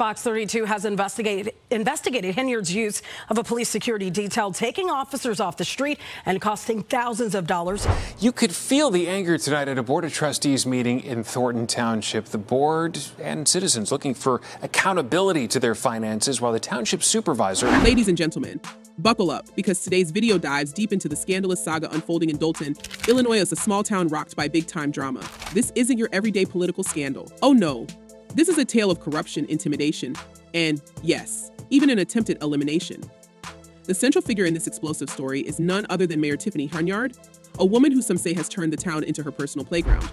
Fox 32 has investigated investigated Henyard's use of a police security detail, taking officers off the street and costing thousands of dollars. You could feel the anger tonight at a Board of Trustees meeting in Thornton Township. The board and citizens looking for accountability to their finances, while the township supervisor. Ladies and gentlemen, buckle up because today's video dives deep into the scandalous saga unfolding in Dolton. Illinois is a small town rocked by big time drama. This isn't your everyday political scandal. Oh no, this is a tale of corruption, intimidation, and yes, even an attempted elimination. The central figure in this explosive story is none other than Mayor Tiffany Henyard, a woman who some say has turned the town into her personal playground.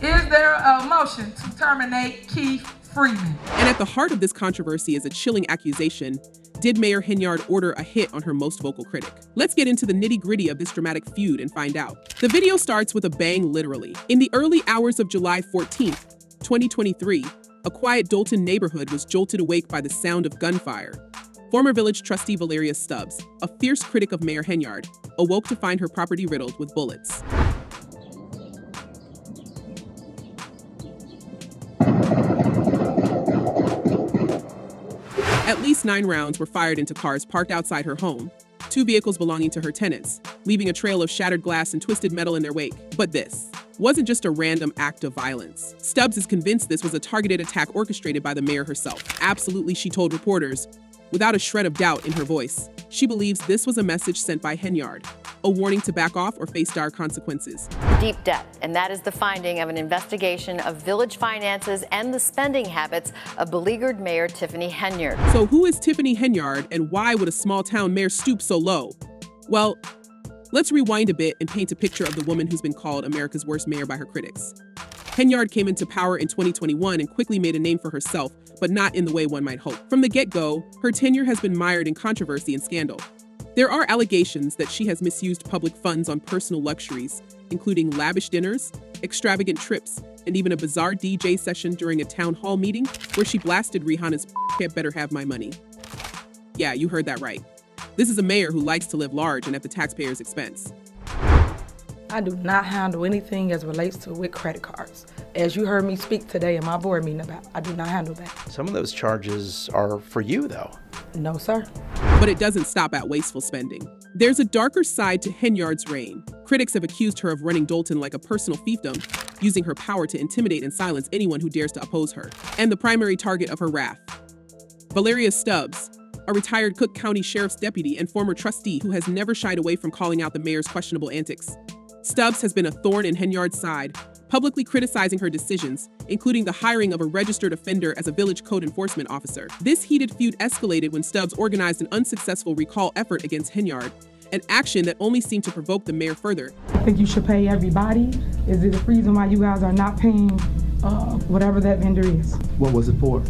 Is there a motion to terminate Keith Freeman? And at the heart of this controversy is a chilling accusation. Did Mayor Henyard order a hit on her most vocal critic? Let's get into the nitty gritty of this dramatic feud and find out. The video starts with a bang, literally. In the early hours of July 14th, 2023, a quiet Dolton neighborhood was jolted awake by the sound of gunfire. Former village trustee Valeria Stubbs, a fierce critic of Mayor Henyard, awoke to find her property riddled with bullets. At least nine rounds were fired into cars parked outside her home, two vehicles belonging to her tenants, leaving a trail of shattered glass and twisted metal in their wake. But this wasn't just a random act of violence. Stubbs is convinced this was a targeted attack orchestrated by the mayor herself. Absolutely, she told reporters, without a shred of doubt in her voice. She believes this was a message sent by Henyard, a warning to back off or face dire consequences. Deep debt, and that is the finding of an investigation of village finances and the spending habits of beleaguered Mayor Tiffany Henyard. So, who is Tiffany Henyard, and why would a small town mayor stoop so low? Well, let's rewind a bit and paint a picture of the woman who's been called America's worst mayor by her critics. Henyard came into power in 2021 and quickly made a name for herself, but not in the way one might hope. From the get go, her tenure has been mired in controversy and scandal. There are allegations that she has misused public funds on personal luxuries, including lavish dinners, extravagant trips, and even a bizarre DJ session during a town hall meeting where she blasted Rihanna's Can't Better Have My Money. Yeah, you heard that right. This is a mayor who likes to live large and at the taxpayer's expense. I do not handle anything as relates to with credit cards. As you heard me speak today in my board meeting about, I do not handle that. Some of those charges are for you, though. No, sir. But it doesn't stop at wasteful spending. There's a darker side to Henyard's reign. Critics have accused her of running Dolton like a personal fiefdom, using her power to intimidate and silence anyone who dares to oppose her. And the primary target of her wrath, Valeria Stubbs, a retired Cook County Sheriff's deputy and former trustee who has never shied away from calling out the mayor's questionable antics. Stubbs has been a thorn in Henyard's side, publicly criticizing her decisions, including the hiring of a registered offender as a village code enforcement officer. This heated feud escalated when Stubbs organized an unsuccessful recall effort against Henyard, an action that only seemed to provoke the mayor further. I think you should pay everybody. Is it a reason why you guys are not paying uh, whatever that vendor is? What was it for?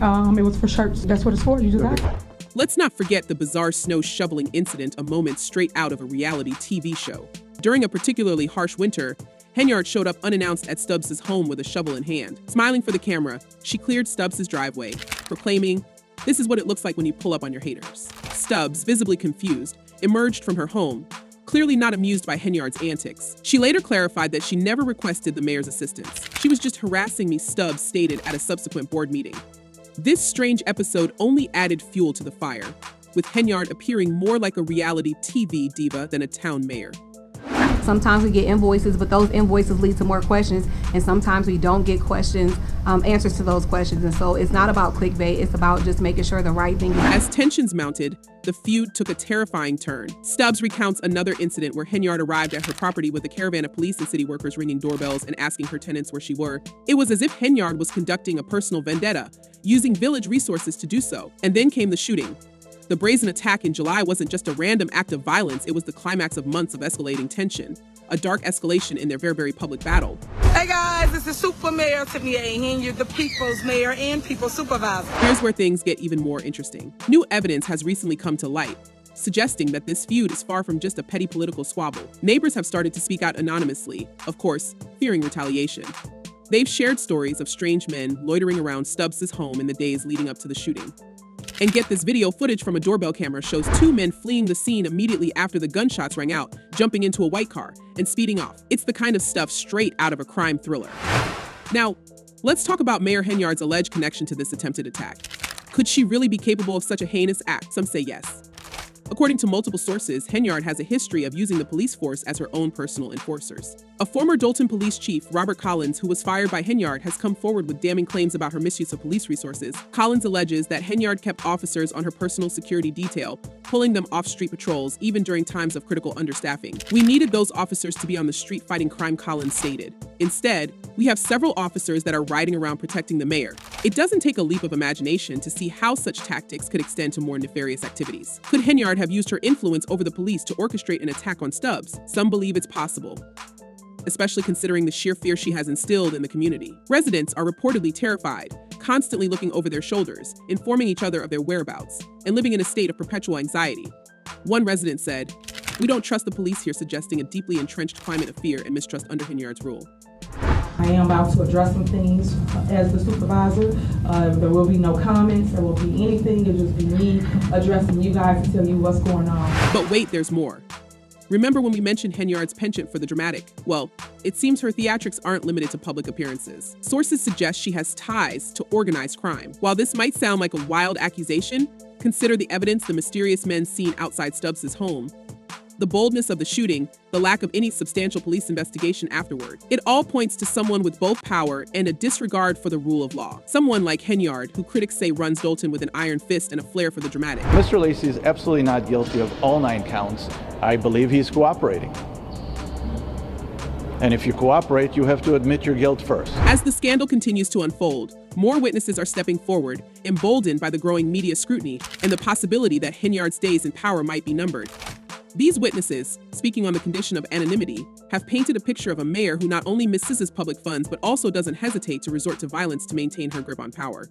Um, it was for shirts. That's what it's for. You just got it. Let's not forget the bizarre snow shoveling incident a moment straight out of a reality TV show. During a particularly harsh winter, Henyard showed up unannounced at Stubbs' home with a shovel in hand. Smiling for the camera, she cleared Stubbs' driveway, proclaiming, This is what it looks like when you pull up on your haters. Stubbs, visibly confused, emerged from her home, clearly not amused by Henyard's antics. She later clarified that she never requested the mayor's assistance. She was just harassing me, Stubbs stated at a subsequent board meeting. This strange episode only added fuel to the fire, with Henyard appearing more like a reality TV diva than a town mayor. Sometimes we get invoices, but those invoices lead to more questions, and sometimes we don't get questions, um, answers to those questions. And so it's not about clickbait, it's about just making sure the right thing. As tensions mounted, the feud took a terrifying turn. Stubbs recounts another incident where Henyard arrived at her property with a caravan of police and city workers ringing doorbells and asking her tenants where she were. It was as if Henyard was conducting a personal vendetta, using village resources to do so. And then came the shooting. The brazen attack in July wasn't just a random act of violence, it was the climax of months of escalating tension, a dark escalation in their very, very public battle. Hey guys, this is Super Mayor Tiffany A. The People's Mayor and People's Supervisor. Here's where things get even more interesting. New evidence has recently come to light, suggesting that this feud is far from just a petty political squabble. Neighbors have started to speak out anonymously, of course, fearing retaliation. They've shared stories of strange men loitering around Stubbs' home in the days leading up to the shooting. And get this video footage from a doorbell camera shows two men fleeing the scene immediately after the gunshots rang out, jumping into a white car and speeding off. It's the kind of stuff straight out of a crime thriller. Now, Let's talk about Mayor Henyard's alleged connection to this attempted attack. Could she really be capable of such a heinous act? Some say yes. According to multiple sources, Henyard has a history of using the police force as her own personal enforcers. A former Dolton police chief, Robert Collins, who was fired by Henyard, has come forward with damning claims about her misuse of police resources. Collins alleges that Henyard kept officers on her personal security detail, pulling them off street patrols even during times of critical understaffing. We needed those officers to be on the street fighting crime, Collins stated. Instead, we have several officers that are riding around protecting the mayor. It doesn't take a leap of imagination to see how such tactics could extend to more nefarious activities. Could Henyard have used her influence over the police to orchestrate an attack on Stubbs? Some believe it's possible especially considering the sheer fear she has instilled in the community. Residents are reportedly terrified, constantly looking over their shoulders, informing each other of their whereabouts, and living in a state of perpetual anxiety. One resident said, We don't trust the police here, suggesting a deeply entrenched climate of fear and mistrust under Henyard's rule. I am about to address some things as the supervisor. Uh, there will be no comments, there will be anything, it'll just be me addressing you guys to tell you what's going on. But wait, there's more. Remember when we mentioned Henyard's penchant for the dramatic? Well, it seems her theatrics aren't limited to public appearances. Sources suggest she has ties to organized crime. While this might sound like a wild accusation, consider the evidence the mysterious men seen outside Stubbs' home the boldness of the shooting, the lack of any substantial police investigation afterward. It all points to someone with both power and a disregard for the rule of law. Someone like Henyard, who critics say runs Dolton with an iron fist and a flair for the dramatic. Mr. Lacy is absolutely not guilty of all nine counts. I believe he's cooperating. And if you cooperate, you have to admit your guilt first. As the scandal continues to unfold, more witnesses are stepping forward, emboldened by the growing media scrutiny and the possibility that Henyard's days in power might be numbered. These witnesses, speaking on the condition of anonymity, have painted a picture of a mayor who not only misuses public funds but also doesn't hesitate to resort to violence to maintain her grip on power.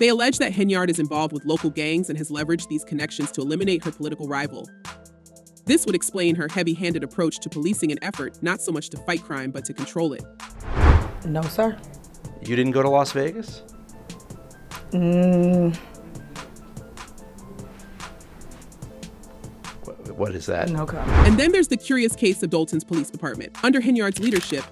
They allege that Henyard is involved with local gangs and has leveraged these connections to eliminate her political rival. This would explain her heavy handed approach to policing an effort not so much to fight crime but to control it. No, sir. You didn't go to Las Vegas? Mm, What is that? no comment. And then there's the curious case of Dolton's police department. Under Henyard's leadership,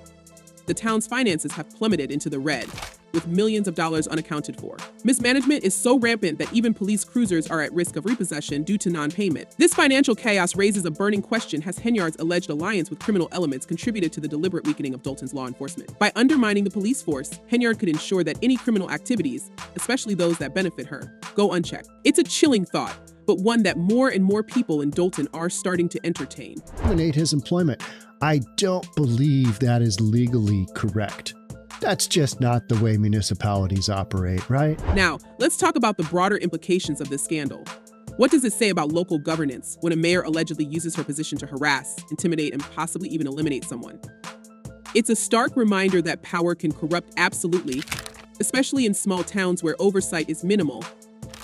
the town's finances have plummeted into the red, with millions of dollars unaccounted for. Mismanagement is so rampant that even police cruisers are at risk of repossession due to non payment. This financial chaos raises a burning question Has Henyard's alleged alliance with criminal elements contributed to the deliberate weakening of Dolton's law enforcement? By undermining the police force, Henyard could ensure that any criminal activities, especially those that benefit her, go unchecked. It's a chilling thought, but one that more and more people in Dolton are starting to entertain. terminate his employment. I don't believe that is legally correct. That's just not the way municipalities operate, right? Now, let's talk about the broader implications of this scandal. What does it say about local governance when a mayor allegedly uses her position to harass, intimidate, and possibly even eliminate someone? It's a stark reminder that power can corrupt absolutely, especially in small towns where oversight is minimal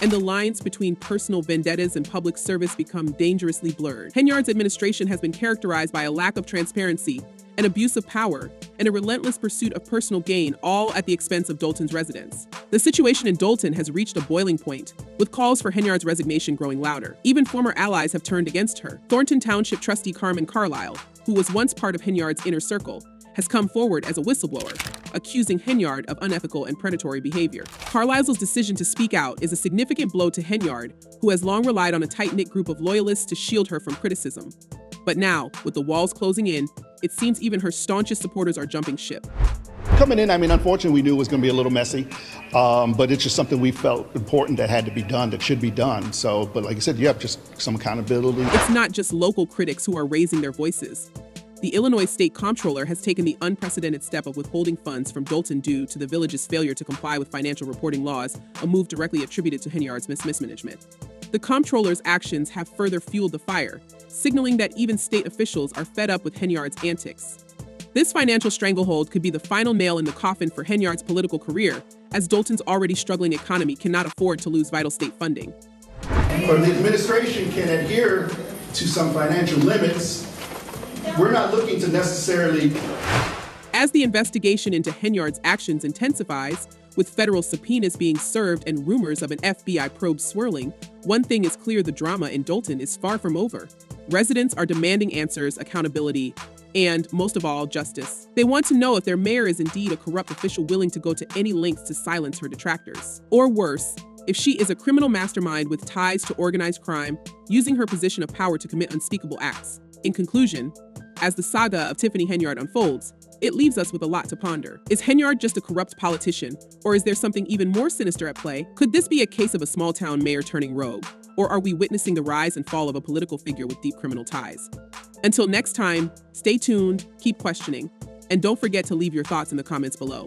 and the lines between personal vendettas and public service become dangerously blurred. Henyard's administration has been characterized by a lack of transparency, an abuse of power, and a relentless pursuit of personal gain, all at the expense of Dolton's residents. The situation in Dolton has reached a boiling point, with calls for Henyard's resignation growing louder. Even former allies have turned against her. Thornton Township trustee Carmen Carlisle, who was once part of Henyard's inner circle, has come forward as a whistleblower, accusing Henyard of unethical and predatory behavior. Carlisle's decision to speak out is a significant blow to Henyard, who has long relied on a tight knit group of loyalists to shield her from criticism. But now, with the walls closing in, it seems even her staunchest supporters are jumping ship. Coming in, I mean, unfortunately, we knew it was going to be a little messy, um, but it's just something we felt important that had to be done, that should be done. So, but like I said, you have just some accountability. It's not just local critics who are raising their voices. The Illinois State Comptroller has taken the unprecedented step of withholding funds from Dolton due to the village's failure to comply with financial reporting laws, a move directly attributed to Henyard's mismanagement. The Comptroller's actions have further fueled the fire, signaling that even state officials are fed up with Henyard's antics. This financial stranglehold could be the final nail in the coffin for Henyard's political career, as Dolton's already struggling economy cannot afford to lose vital state funding. Or the administration can adhere to some financial limits. We're not looking to necessarily As the investigation into Henyard's actions intensifies, with federal subpoenas being served and rumors of an FBI probe swirling, one thing is clear the drama in Dolton is far from over. Residents are demanding answers, accountability, and, most of all, justice. They want to know if their mayor is indeed a corrupt official willing to go to any lengths to silence her detractors. Or worse, if she is a criminal mastermind with ties to organized crime, using her position of power to commit unspeakable acts. In conclusion, as the saga of Tiffany Henyard unfolds, it leaves us with a lot to ponder. Is Henyard just a corrupt politician, or is there something even more sinister at play? Could this be a case of a small town mayor turning rogue? Or are we witnessing the rise and fall of a political figure with deep criminal ties? Until next time, stay tuned, keep questioning, and don't forget to leave your thoughts in the comments below.